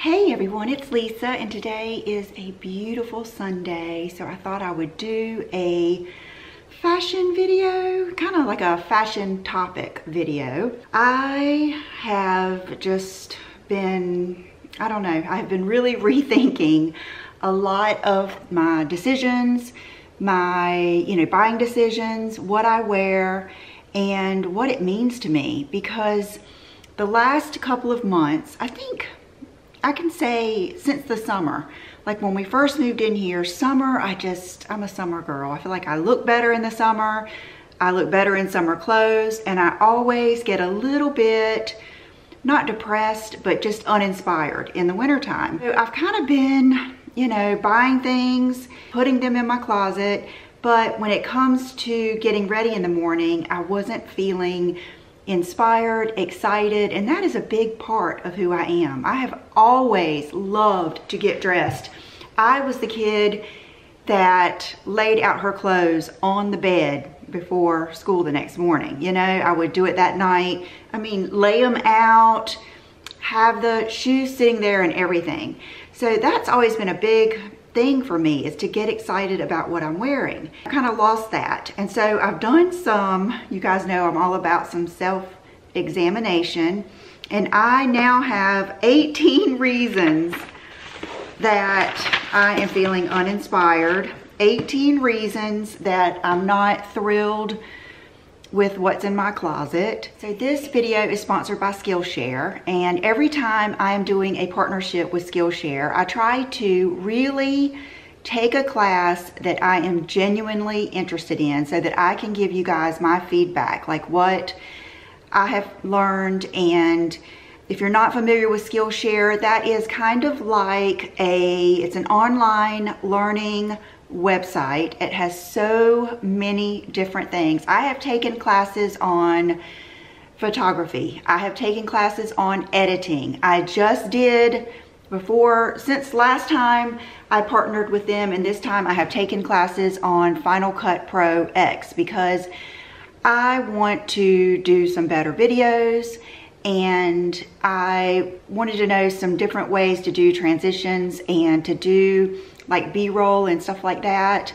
Hey everyone, it's Lisa and today is a beautiful Sunday. So I thought I would do a fashion video, kind of like a fashion topic video. I have just been, I don't know, I've been really rethinking a lot of my decisions, my, you know, buying decisions, what I wear, and what it means to me because the last couple of months, I think I can say since the summer, like when we first moved in here, summer, I just, I'm a summer girl. I feel like I look better in the summer. I look better in summer clothes and I always get a little bit, not depressed, but just uninspired in the wintertime. So I've kind of been, you know, buying things, putting them in my closet, but when it comes to getting ready in the morning, I wasn't feeling inspired, excited, and that is a big part of who I am. I have always loved to get dressed. I was the kid that laid out her clothes on the bed before school the next morning. You know, I would do it that night. I mean, lay them out, have the shoes sitting there and everything. So that's always been a big thing for me is to get excited about what I'm wearing. I kind of lost that. And so I've done some, you guys know I'm all about some self-examination. And I now have 18 reasons that I am feeling uninspired. 18 reasons that I'm not thrilled with what's in my closet. So this video is sponsored by Skillshare and every time I am doing a partnership with Skillshare, I try to really take a class that I am genuinely interested in so that I can give you guys my feedback, like what I have learned and if you're not familiar with Skillshare, that is kind of like a, it's an online learning website. It has so many different things. I have taken classes on photography. I have taken classes on editing. I just did before, since last time I partnered with them and this time I have taken classes on Final Cut Pro X because I want to do some better videos and I wanted to know some different ways to do transitions and to do like B-roll and stuff like that.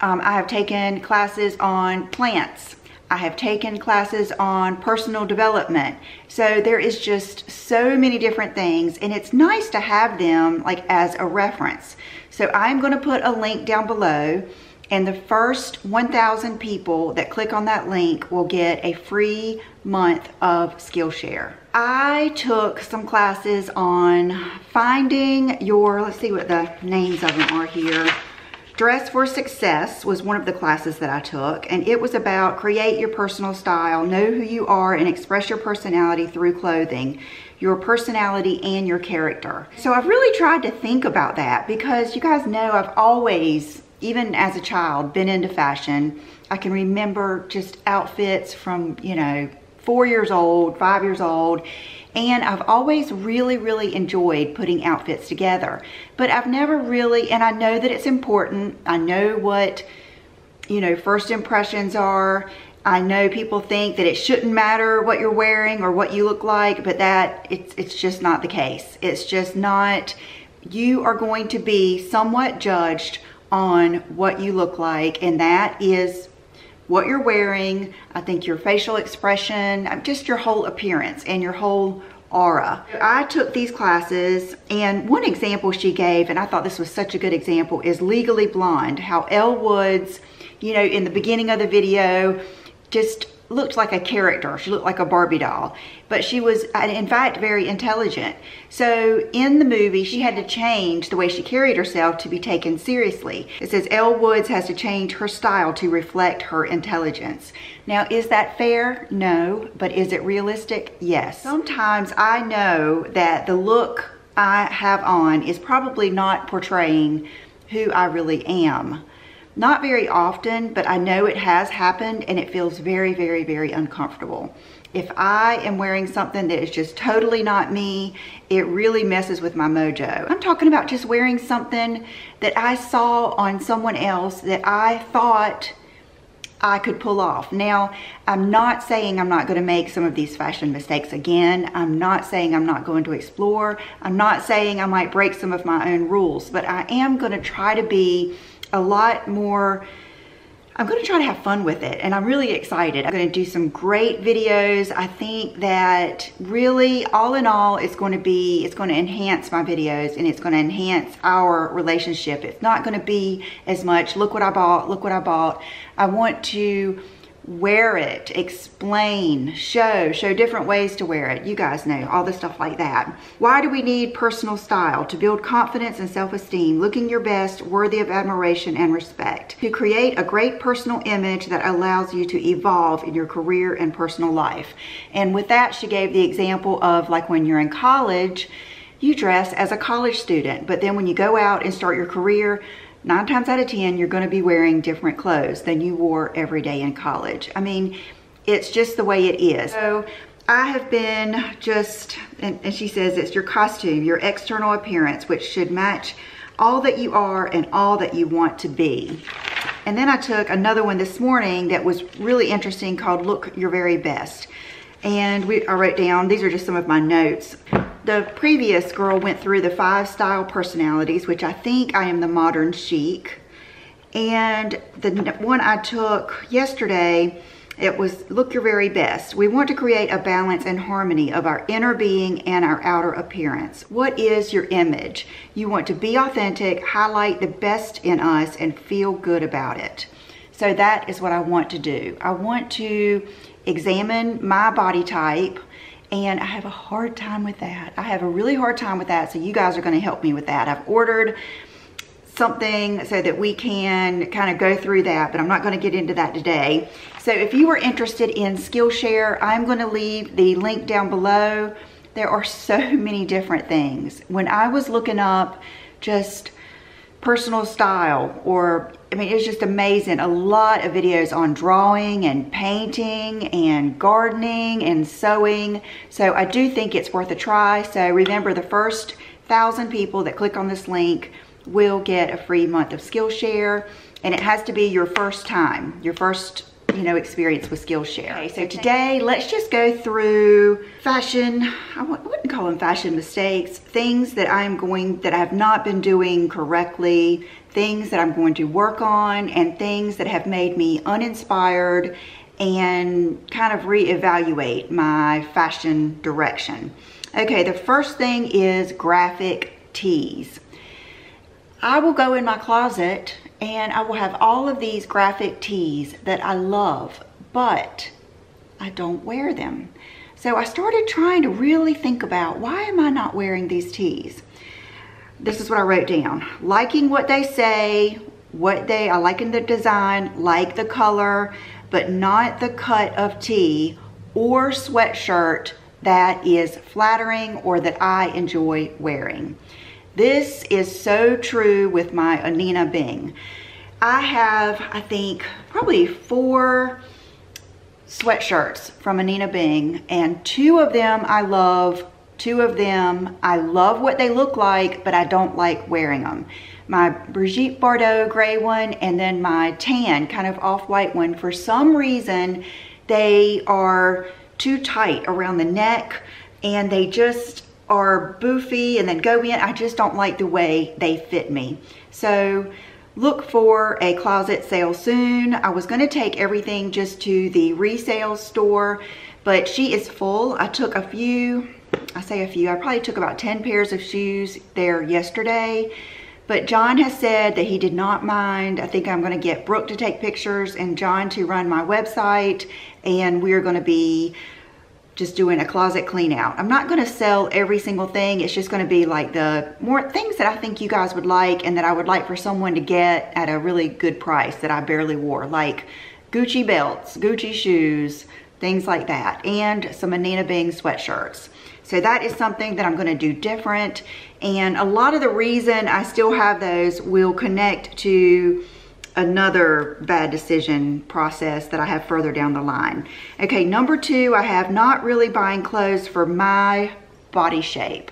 Um, I have taken classes on plants. I have taken classes on personal development. So there is just so many different things and it's nice to have them like as a reference. So I'm gonna put a link down below and the first 1,000 people that click on that link will get a free month of Skillshare. I took some classes on finding your, let's see what the names of them are here. Dress for Success was one of the classes that I took, and it was about create your personal style, know who you are, and express your personality through clothing, your personality and your character. So I've really tried to think about that because you guys know I've always, even as a child, been into fashion. I can remember just outfits from, you know, four years old, five years old, and I've always really, really enjoyed putting outfits together. But I've never really, and I know that it's important. I know what, you know, first impressions are. I know people think that it shouldn't matter what you're wearing or what you look like, but that it's, it's just not the case. It's just not, you are going to be somewhat judged on what you look like, and that is what you're wearing, I think your facial expression, uh, just your whole appearance and your whole aura. I took these classes and one example she gave, and I thought this was such a good example, is Legally Blonde, how Elle Woods, you know, in the beginning of the video, just looked like a character. She looked like a Barbie doll, but she was in fact very intelligent. So in the movie, she had to change the way she carried herself to be taken seriously. It says Elle Woods has to change her style to reflect her intelligence. Now, is that fair? No, but is it realistic? Yes. Sometimes I know that the look I have on is probably not portraying who I really am. Not very often, but I know it has happened and it feels very, very, very uncomfortable. If I am wearing something that is just totally not me, it really messes with my mojo. I'm talking about just wearing something that I saw on someone else that I thought I could pull off. Now, I'm not saying I'm not going to make some of these fashion mistakes again. I'm not saying I'm not going to explore. I'm not saying I might break some of my own rules, but I am going to try to be a lot more I'm going to try to have fun with it and I'm really excited. I'm going to do some great videos. I think that really all in all it's going to be, it's going to enhance my videos and it's going to enhance our relationship. It's not going to be as much, look what I bought, look what I bought. I want to wear it, explain, show, show different ways to wear it. You guys know, all the stuff like that. Why do we need personal style? To build confidence and self-esteem, looking your best, worthy of admiration and respect. To create a great personal image that allows you to evolve in your career and personal life. And with that, she gave the example of like when you're in college, you dress as a college student, but then when you go out and start your career, nine times out of 10, you're gonna be wearing different clothes than you wore every day in college. I mean, it's just the way it is. So I have been just, and, and she says it's your costume, your external appearance, which should match all that you are and all that you want to be. And then I took another one this morning that was really interesting called Look Your Very Best. And we, I wrote down, these are just some of my notes the previous girl went through the five style personalities, which I think I am the modern chic. And the one I took yesterday, it was look your very best. We want to create a balance and harmony of our inner being and our outer appearance. What is your image? You want to be authentic, highlight the best in us, and feel good about it. So that is what I want to do. I want to examine my body type and I have a hard time with that. I have a really hard time with that, so you guys are gonna help me with that. I've ordered something so that we can kind of go through that, but I'm not gonna get into that today. So if you are interested in Skillshare, I'm gonna leave the link down below. There are so many different things. When I was looking up just personal style or I mean it's just amazing. A lot of videos on drawing and painting and gardening and sewing. So I do think it's worth a try. So remember the first thousand people that click on this link will get a free month of Skillshare. And it has to be your first time your first you know, experience with Skillshare. Okay, so today, let's just go through fashion, I wouldn't call them fashion mistakes, things that I'm going, that I have not been doing correctly, things that I'm going to work on, and things that have made me uninspired and kind of reevaluate my fashion direction. Okay, the first thing is graphic tees. I will go in my closet and I will have all of these graphic tees that I love, but I don't wear them. So I started trying to really think about why am I not wearing these tees? This is what I wrote down. Liking what they say, what they, I like in the design, like the color, but not the cut of tee or sweatshirt that is flattering or that I enjoy wearing. This is so true with my Anine Bing. I have, I think, probably four sweatshirts from Anine Bing, and two of them I love, two of them I love what they look like, but I don't like wearing them. My Brigitte Bardot gray one, and then my tan, kind of off-white one. For some reason, they are too tight around the neck, and they just are boofy and then go in. I just don't like the way they fit me. So look for a closet sale soon. I was gonna take everything just to the resale store, but she is full. I took a few, I say a few, I probably took about 10 pairs of shoes there yesterday. But John has said that he did not mind. I think I'm gonna get Brooke to take pictures and John to run my website and we're gonna be just doing a closet clean out. I'm not gonna sell every single thing. It's just gonna be like the more things that I think you guys would like and that I would like for someone to get at a really good price that I barely wore. Like Gucci belts, Gucci shoes, things like that. And some Anine Bing sweatshirts. So that is something that I'm gonna do different. And a lot of the reason I still have those will connect to another bad decision process that I have further down the line. Okay, number two, I have not really buying clothes for my body shape.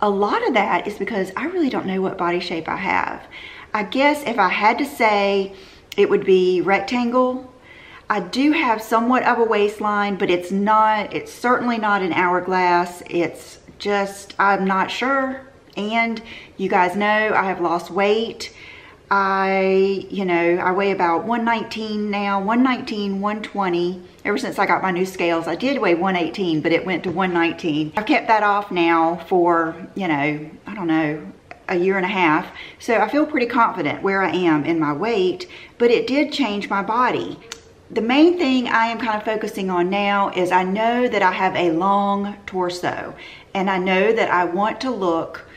A lot of that is because I really don't know what body shape I have. I guess if I had to say it would be rectangle, I do have somewhat of a waistline, but it's not, it's certainly not an hourglass. It's just, I'm not sure. And you guys know I have lost weight. I, you know, I weigh about 119 now, 119, 120. Ever since I got my new scales, I did weigh 118, but it went to 119. I've kept that off now for, you know, I don't know, a year and a half. So I feel pretty confident where I am in my weight, but it did change my body. The main thing I am kind of focusing on now is I know that I have a long torso and I know that I want to look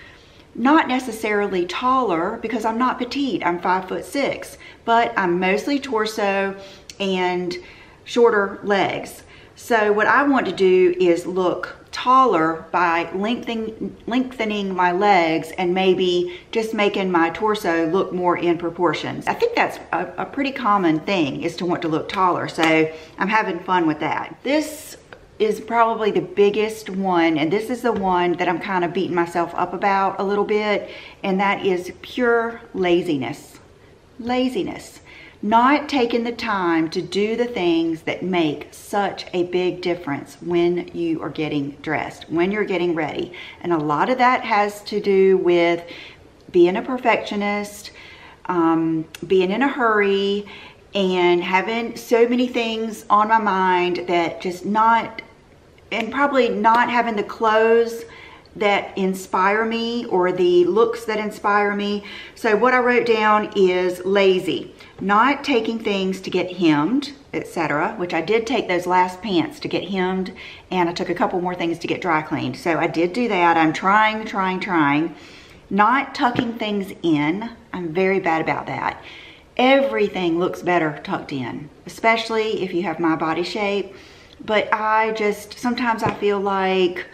not necessarily taller because I'm not petite, I'm five foot six, but I'm mostly torso and shorter legs. So what I want to do is look taller by lengthening, lengthening my legs and maybe just making my torso look more in proportions. I think that's a, a pretty common thing is to want to look taller. So I'm having fun with that. This is probably the biggest one and this is the one that I'm kind of beating myself up about a little bit and that is pure laziness. Laziness. Not taking the time to do the things that make such a big difference when you are getting dressed, when you're getting ready. And a lot of that has to do with being a perfectionist, um, being in a hurry, and having so many things on my mind that just not, and probably not having the clothes that inspire me or the looks that inspire me. So what I wrote down is lazy, not taking things to get hemmed, etc., which I did take those last pants to get hemmed and I took a couple more things to get dry cleaned. So I did do that. I'm trying, trying, trying. Not tucking things in. I'm very bad about that everything looks better tucked in, especially if you have my body shape. But I just, sometimes I feel like,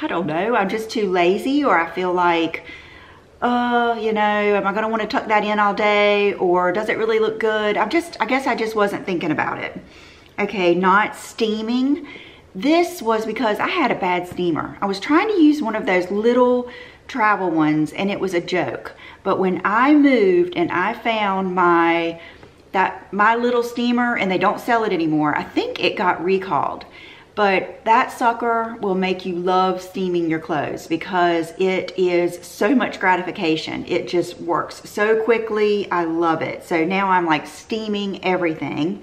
I don't know, I'm just too lazy or I feel like, uh, you know, am I gonna wanna tuck that in all day or does it really look good? I'm just, I guess I just wasn't thinking about it. Okay, not steaming. This was because I had a bad steamer. I was trying to use one of those little travel ones and it was a joke. But when I moved and I found my that my little steamer and they don't sell it anymore, I think it got recalled. But that sucker will make you love steaming your clothes because it is so much gratification. It just works so quickly. I love it. So now I'm like steaming everything,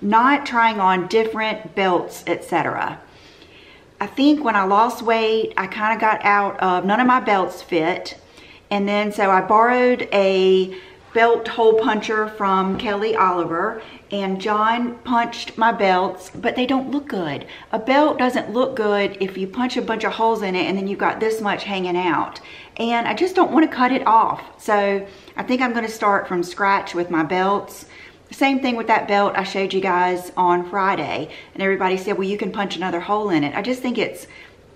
not trying on different belts, etc. I think when I lost weight, I kind of got out of, none of my belts fit. And then so I borrowed a belt hole puncher from Kelly Oliver and John punched my belts, but they don't look good. A belt doesn't look good if you punch a bunch of holes in it and then you've got this much hanging out. And I just don't want to cut it off. So I think I'm going to start from scratch with my belts. Same thing with that belt I showed you guys on Friday. And everybody said, well, you can punch another hole in it. I just think it's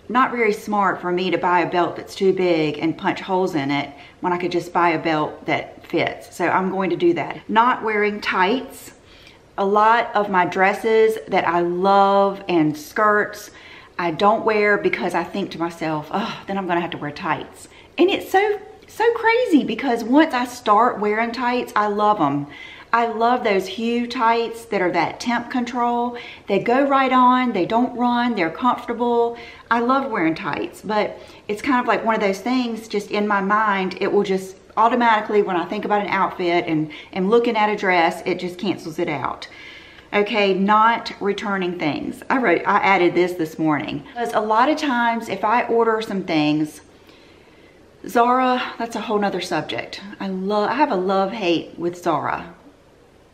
not very smart for me to buy a belt that's too big and punch holes in it when I could just buy a belt that fits. So I'm going to do that. Not wearing tights. A lot of my dresses that I love and skirts, I don't wear because I think to myself, oh, then I'm gonna have to wear tights. And it's so, so crazy because once I start wearing tights, I love them. I love those Hue tights that are that temp control. They go right on, they don't run, they're comfortable. I love wearing tights, but it's kind of like one of those things just in my mind, it will just automatically, when I think about an outfit and, am looking at a dress, it just cancels it out. Okay, not returning things. I wrote, I added this this morning. Because a lot of times if I order some things, Zara, that's a whole nother subject. I love, I have a love-hate with Zara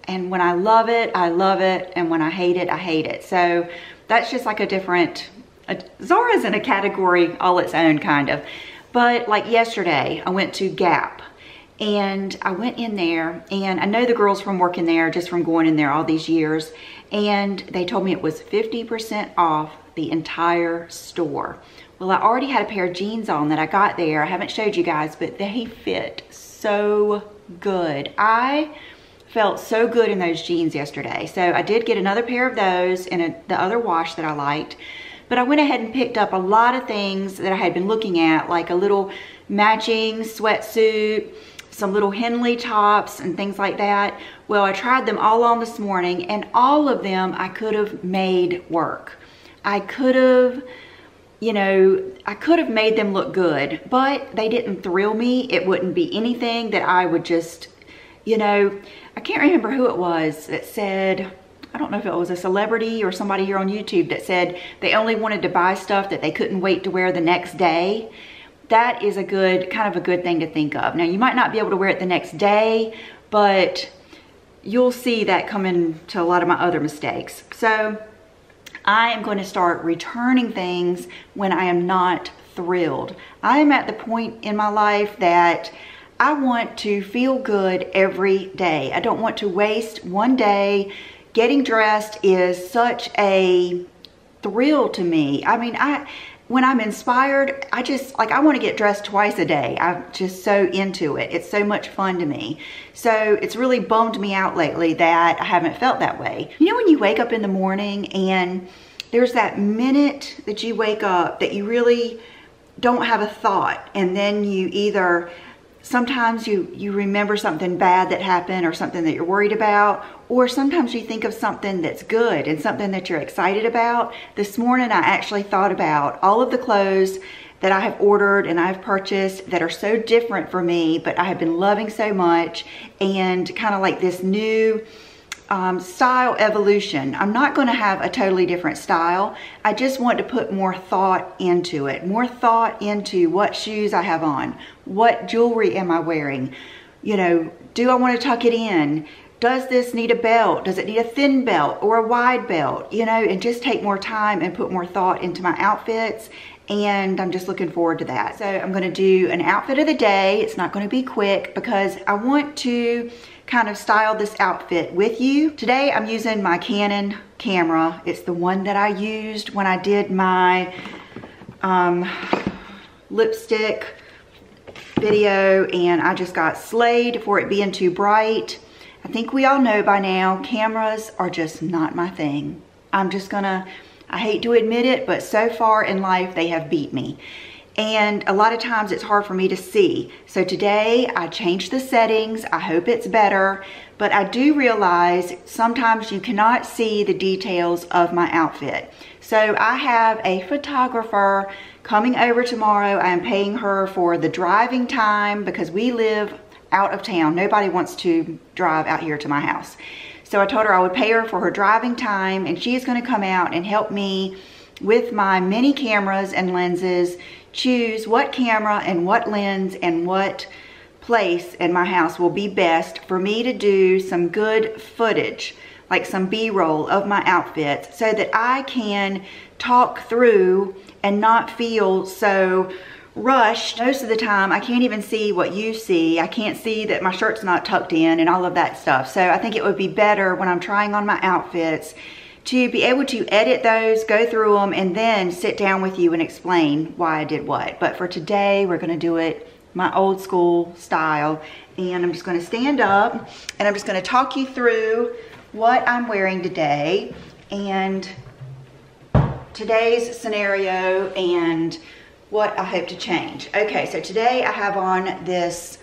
and when I love it, I love it. And when I hate it, I hate it. So that's just like a different, a, Zara's in a category all its own kind of. But like yesterday, I went to Gap and I went in there and I know the girls from working there just from going in there all these years and they told me it was 50% off the entire store. Well, I already had a pair of jeans on that I got there. I haven't showed you guys, but they fit so good. I felt so good in those jeans yesterday. So I did get another pair of those in a, the other wash that I liked. But I went ahead and picked up a lot of things that I had been looking at, like a little matching sweatsuit, some little Henley tops and things like that. Well, I tried them all on this morning and all of them I could have made work. I could have, you know, I could have made them look good, but they didn't thrill me. It wouldn't be anything that I would just, you know, I can't remember who it was that said, I don't know if it was a celebrity or somebody here on YouTube that said they only wanted to buy stuff that they couldn't wait to wear the next day that is a good, kind of a good thing to think of. Now, you might not be able to wear it the next day, but you'll see that come into a lot of my other mistakes. So I am going to start returning things when I am not thrilled. I am at the point in my life that I want to feel good every day. I don't want to waste one day. Getting dressed is such a thrill to me. I mean, I when I'm inspired, I just, like, I want to get dressed twice a day. I'm just so into it. It's so much fun to me. So it's really bummed me out lately that I haven't felt that way. You know when you wake up in the morning and there's that minute that you wake up that you really don't have a thought and then you either sometimes you you remember something bad that happened or something that you're worried about or sometimes you think of something that's good and something that you're excited about. This morning i actually thought about all of the clothes that i have ordered and i've purchased that are so different for me but i have been loving so much and kind of like this new um, style evolution. I'm not going to have a totally different style. I just want to put more thought into it, more thought into what shoes I have on, what jewelry am I wearing, you know, do I want to tuck it in? Does this need a belt? Does it need a thin belt or a wide belt? You know, and just take more time and put more thought into my outfits and I'm just looking forward to that. So I'm gonna do an outfit of the day. It's not gonna be quick because I want to kind of style this outfit with you. Today I'm using my Canon camera. It's the one that I used when I did my um, lipstick video and I just got slayed for it being too bright. I think we all know by now cameras are just not my thing. I'm just gonna, I hate to admit it, but so far in life they have beat me and a lot of times it's hard for me to see. So today I changed the settings. I hope it's better, but I do realize sometimes you cannot see the details of my outfit. So I have a photographer coming over tomorrow. I am paying her for the driving time because we live out of town. Nobody wants to drive out here to my house. So I told her I would pay her for her driving time and she is gonna come out and help me with my many cameras and lenses choose what camera and what lens and what place in my house will be best for me to do some good footage, like some B-roll of my outfits so that I can talk through and not feel so rushed. Most of the time, I can't even see what you see. I can't see that my shirt's not tucked in and all of that stuff. So I think it would be better when I'm trying on my outfits to be able to edit those, go through them, and then sit down with you and explain why I did what. But for today, we're gonna do it my old school style. And I'm just gonna stand up and I'm just gonna talk you through what I'm wearing today and today's scenario and what I hope to change. Okay, so today I have on this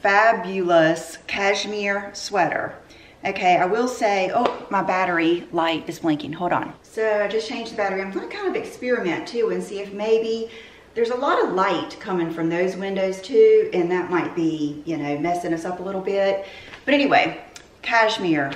fabulous cashmere sweater. Okay, I will say, oh, my battery light is blinking. Hold on. So I just changed the battery. I'm gonna kind of experiment too and see if maybe there's a lot of light coming from those windows too, and that might be, you know, messing us up a little bit. But anyway, cashmere.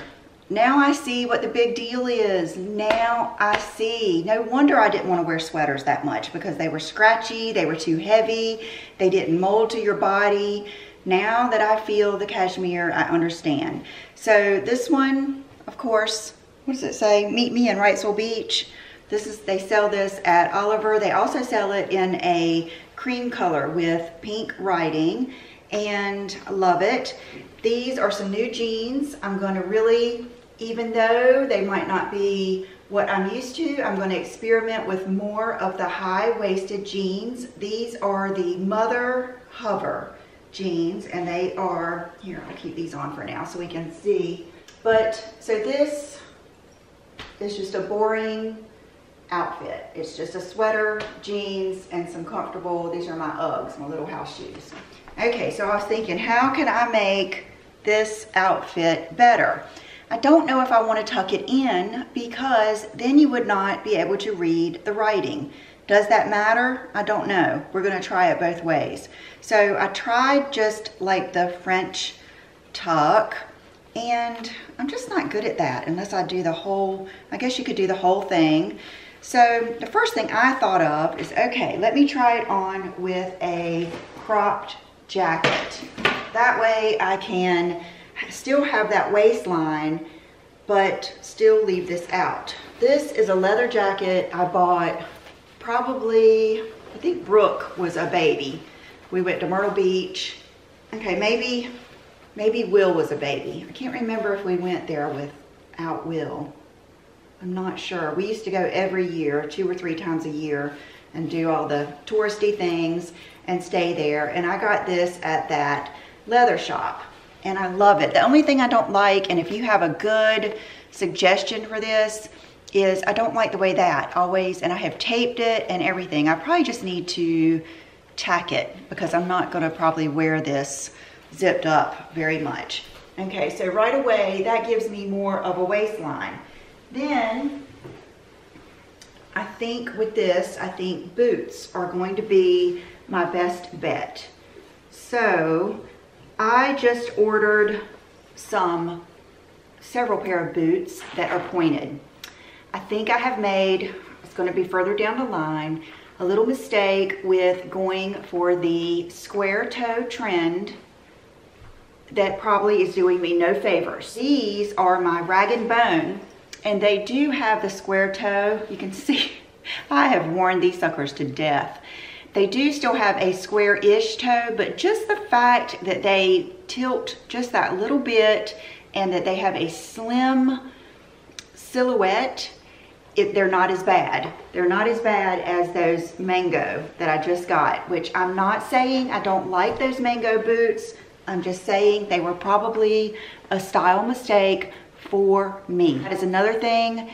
Now I see what the big deal is. Now I see. No wonder I didn't want to wear sweaters that much because they were scratchy, they were too heavy, they didn't mold to your body. Now that I feel the cashmere, I understand. So this one, of course, what does it say? Meet me in Wrightsville Beach. This is, they sell this at Oliver. They also sell it in a cream color with pink writing and love it. These are some new jeans. I'm going to really, even though they might not be what I'm used to, I'm going to experiment with more of the high-waisted jeans. These are the Mother Hover jeans and they are, here, I'll keep these on for now so we can see. But, so this is just a boring outfit. It's just a sweater, jeans, and some comfortable, these are my Uggs, my little house shoes. Okay, so I was thinking, how can I make this outfit better? I don't know if I want to tuck it in because then you would not be able to read the writing. Does that matter? I don't know. We're to try it both ways. So I tried just like the French tuck and I'm just not good at that unless I do the whole, I guess you could do the whole thing. So the first thing I thought of is, okay, let me try it on with a cropped jacket. That way I can still have that waistline, but still leave this out. This is a leather jacket I bought probably, I think Brooke was a baby. We went to Myrtle Beach. Okay, maybe, maybe Will was a baby. I can't remember if we went there without Will. I'm not sure. We used to go every year, two or three times a year, and do all the touristy things and stay there. And I got this at that leather shop and I love it. The only thing I don't like, and if you have a good suggestion for this, is I don't like the way that always, and I have taped it and everything. I probably just need to tack it because I'm not gonna probably wear this zipped up very much. Okay, so right away, that gives me more of a waistline. Then, I think with this, I think boots are going to be my best bet. So, I just ordered some, several pair of boots that are pointed. I think I have made, it's gonna be further down the line, a little mistake with going for the square toe trend that probably is doing me no favors. These are my rag and bone and they do have the square toe. You can see I have worn these suckers to death. They do still have a square-ish toe, but just the fact that they tilt just that little bit and that they have a slim silhouette it, they're not as bad. They're not as bad as those mango that I just got, which I'm not saying I don't like those mango boots. I'm just saying they were probably a style mistake for me. That is another thing.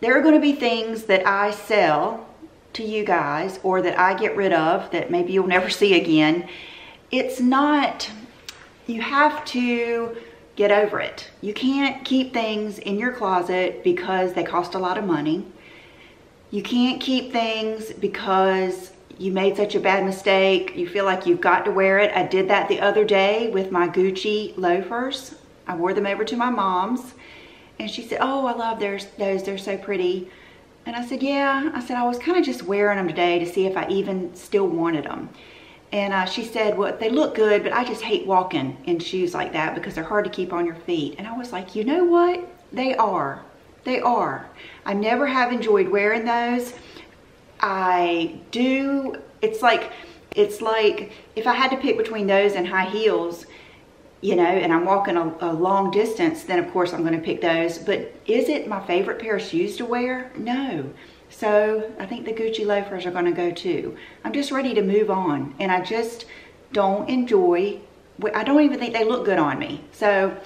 There are gonna be things that I sell to you guys or that I get rid of that maybe you'll never see again. It's not, you have to get over it. You can't keep things in your closet because they cost a lot of money. You can't keep things because you made such a bad mistake. You feel like you've got to wear it. I did that the other day with my Gucci loafers. I wore them over to my mom's and she said, oh, I love those. They're so pretty. And I said, yeah. I said, I was kind of just wearing them today to see if I even still wanted them. And uh, she said, well, they look good, but I just hate walking in shoes like that because they're hard to keep on your feet. And I was like, you know what? They are. They are. I never have enjoyed wearing those. I do, it's like, it's like if I had to pick between those and high heels, you know, and I'm walking a, a long distance, then of course I'm going to pick those. But is it my favorite pair of shoes to wear? No. So I think the Gucci loafers are gonna go too. I'm just ready to move on and I just don't enjoy, I don't even think they look good on me. So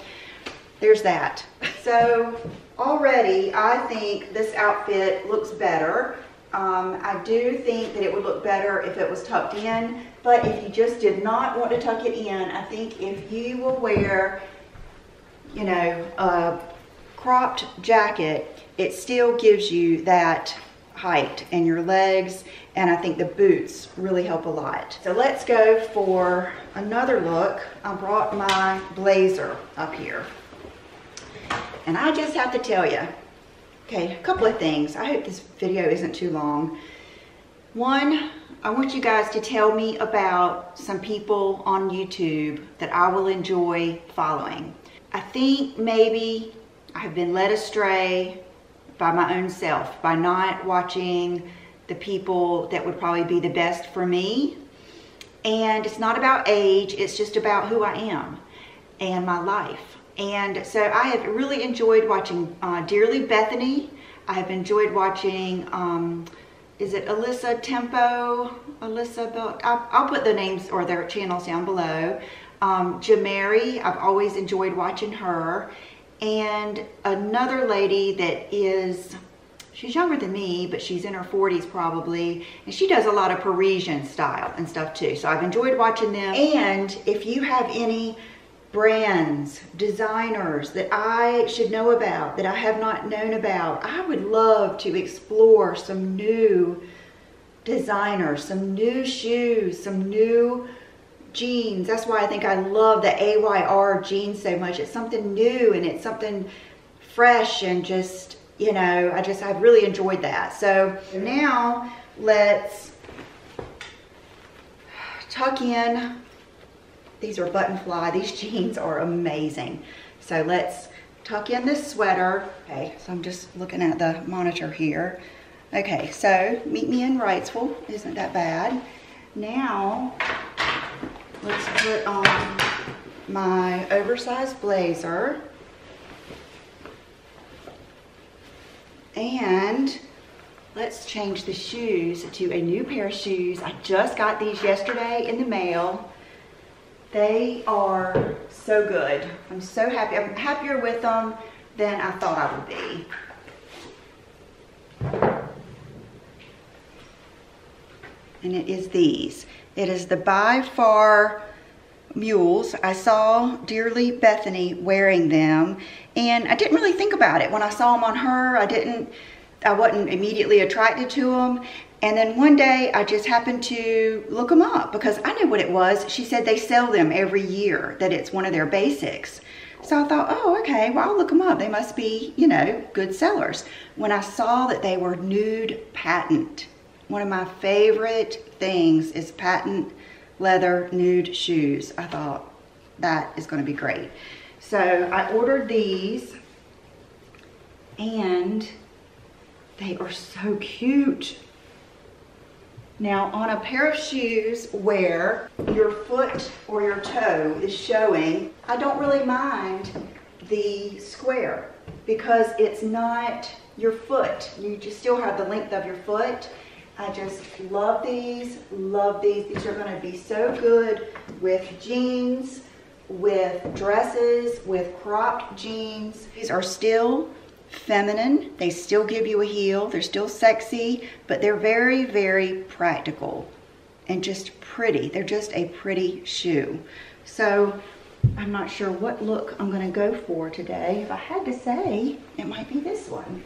there's that. So already I think this outfit looks better. Um, I do think that it would look better if it was tucked in, but if you just did not want to tuck it in, I think if you will wear, you know, a cropped jacket, it still gives you that height and your legs and I think the boots really help a lot. So let's go for another look. I brought my blazer up here. And I just have to tell you, okay, a couple of things. I hope this video isn't too long. One, I want you guys to tell me about some people on YouTube that I will enjoy following. I think maybe I have been led astray by my own self, by not watching the people that would probably be the best for me. And it's not about age, it's just about who I am and my life. And so I have really enjoyed watching uh, Dearly Bethany. I have enjoyed watching, um, is it Alyssa Tempo? Alyssa, I'll, I'll, put the names or their channels down below. Um, Gemary, I've always enjoyed watching her and another lady that is she's younger than me, but she's in her 40s probably. And she does a lot of Parisian style and stuff too. So I've enjoyed watching them. And if you have any brands, designers that I should know about, that I have not known about, I would love to explore some new designers, some new shoes, some new jeans. That's why I think I love the AYR jeans so much. It's something new and it's something fresh and just, you know, I just, I've really enjoyed that. So now let's tuck in. These are button fly. These jeans are amazing. So let's tuck in this sweater. Okay, so I'm just looking at the monitor here. Okay, so meet me in Wrightsville. Isn't that bad? Now, put on my oversized blazer. And let's change the shoes to a new pair of shoes. I just got these yesterday in the mail. They are so good. I'm so happy. I'm happier with them than I thought I would be. And it is these. It is the By Far mules. I saw Dearly Bethany wearing them and I didn't really think about it. When I saw them on her, I didn't, I wasn't immediately attracted to them. And then one day I just happened to look them up because I knew what it was. She said they sell them every year, that it's one of their basics. So I thought, oh, okay, well, I'll look them up. They must be, you know, good sellers. When I saw that they were nude patent, one of my favorite things is patent leather nude shoes. I thought that is going to be great. So I ordered these and they are so cute. Now on a pair of shoes where your foot or your toe is showing, I don't really mind the square because it's not your foot. You just still have the length of your foot I just love these, love these. These are gonna be so good with jeans, with dresses, with cropped jeans. These are still feminine. They still give you a heel. They're still sexy, but they're very, very practical and just pretty. They're just a pretty shoe. So I'm not sure what look I'm gonna go for today. If I had to say, it might be this one.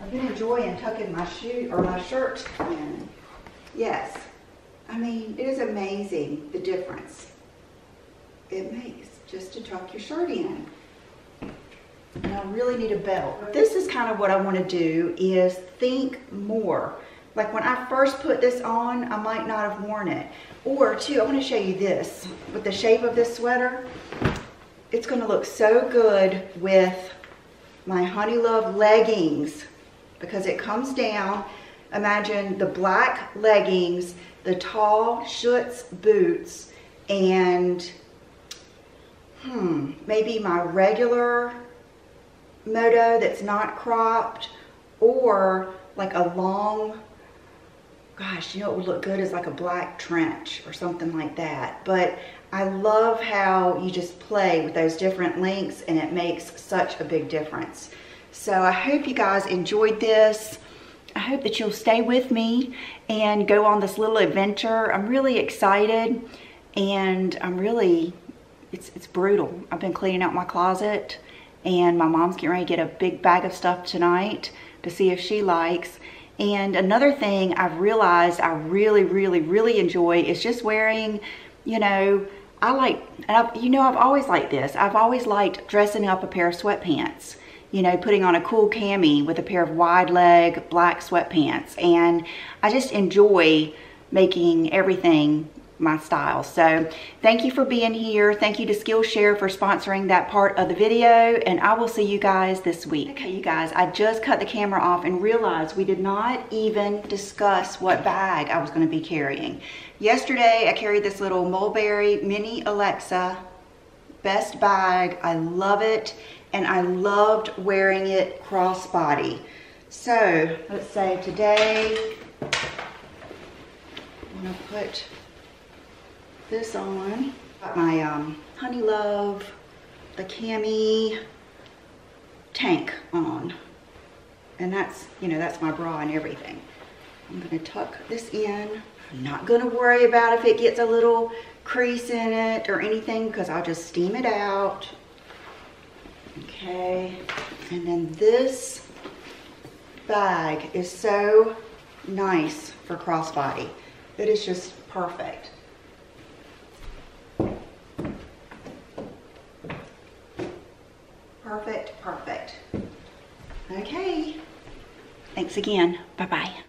I've been enjoying tucking my shoe or my shirt in. Yes. I mean, it is amazing the difference it makes just to tuck your shirt in. And I really need a belt. This is kind of what I want to do is think more. Like when I first put this on, I might not have worn it. Or two, I want to show you this. With the shape of this sweater, it's going to look so good with my Honeylove leggings because it comes down. Imagine the black leggings, the tall Schutz boots, and hmm, maybe my regular moto that's not cropped, or like a long, gosh, you know it would look good as like a black trench or something like that. But I love how you just play with those different lengths and it makes such a big difference. So I hope you guys enjoyed this. I hope that you'll stay with me and go on this little adventure. I'm really excited and I'm really, it's, it's brutal. I've been cleaning out my closet and my mom's getting ready to get a big bag of stuff tonight to see if she likes. And another thing I've realized I really, really, really enjoy is just wearing, you know, I like, you know, I've always liked this. I've always liked dressing up a pair of sweatpants you know, putting on a cool cami with a pair of wide leg black sweatpants. And I just enjoy making everything my style. So thank you for being here. Thank you to Skillshare for sponsoring that part of the video. And I will see you guys this week. Okay, you guys, I just cut the camera off and realized we did not even discuss what bag I was gonna be carrying. Yesterday, I carried this little Mulberry Mini Alexa best bag. I love it and I loved wearing it crossbody. So let's say today I'm gonna put this on. Got my um, Honeylove, the cami tank on. And that's, you know, that's my bra and everything. I'm gonna tuck this in. I'm not gonna worry about if it gets a little crease in it or anything because I'll just steam it out. Okay, and then this bag is so nice for crossbody. It is just perfect. Perfect, perfect. Okay. Thanks again. Bye-bye.